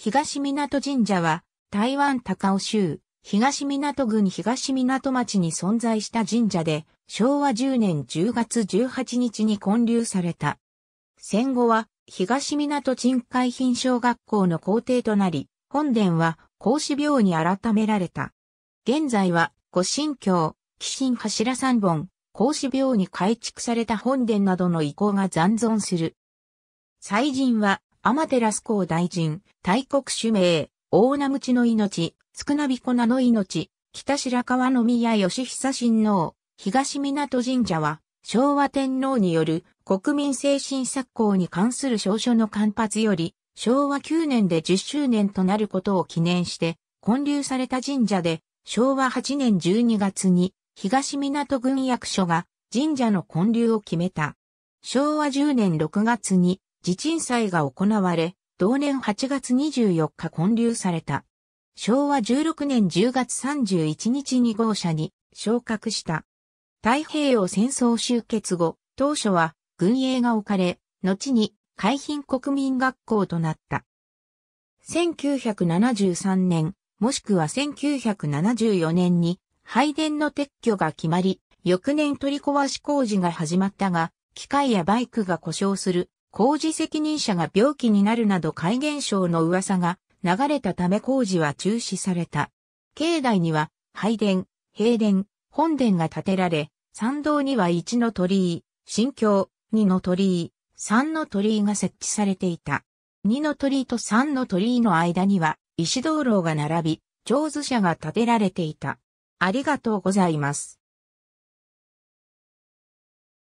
東港神社は、台湾高尾州、東港郡東港町に存在した神社で、昭和10年10月18日に建立された。戦後は、東港鎮海浜小学校の校庭となり、本殿は孔子廟に改められた。現在は、御神教、鬼神柱三本、孔子廟に改築された本殿などの遺構が残存する。祭神は、天照公大神、大国主命、大名鞭の命、少なびこなの命、北白川宮義久親王、東港神社は、昭和天皇による国民精神作行に関する証書の間発より、昭和9年で10周年となることを記念して、建立された神社で、昭和8年12月に、東港郡役所が神社の建立を決めた。昭和10年6月に地鎮祭が行われ、同年8月24日建立された。昭和16年10月31日に号車に昇格した。太平洋戦争終結後、当初は軍営が置かれ、後に海浜国民学校となった。1973年、もしくは1974年に配電の撤去が決まり、翌年取り壊し工事が始まったが、機械やバイクが故障する、工事責任者が病気になるなど怪現象の噂が流れたため工事は中止された。境内には、拝殿、平殿、本殿が建てられ、参道には一の鳥居、新京、二の鳥居、三の鳥居が設置されていた。二の鳥居と三の鳥居の間には、石灯籠が並び、上手車が建てられていた。ありがとうございます。